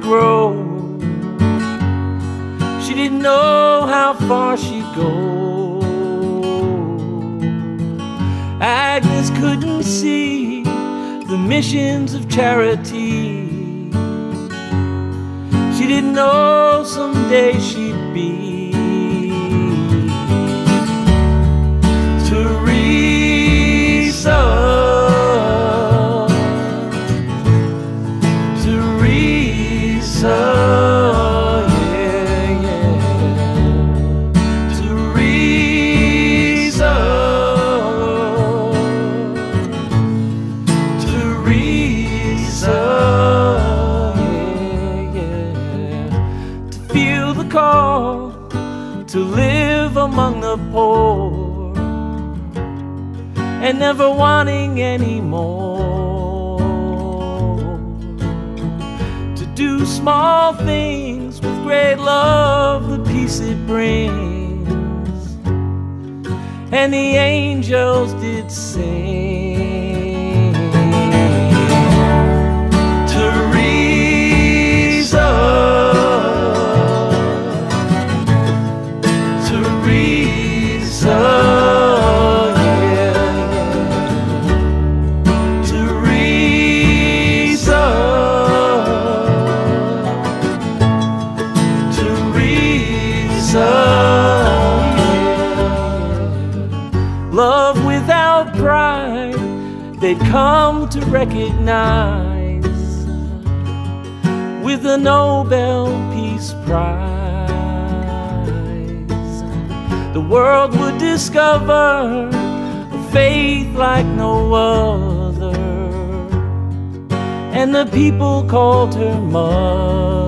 grow. She didn't know how far she'd go. Agnes couldn't see the missions of charity. She didn't know someday she'd be. Teresa, yeah, yeah. Teresa. To feel the call to live among the poor and never wanting any do small things with great love, the peace it brings. And the angels did sing. They'd come to recognize with the Nobel Peace Prize. The world would discover a faith like no other, and the people called her mother.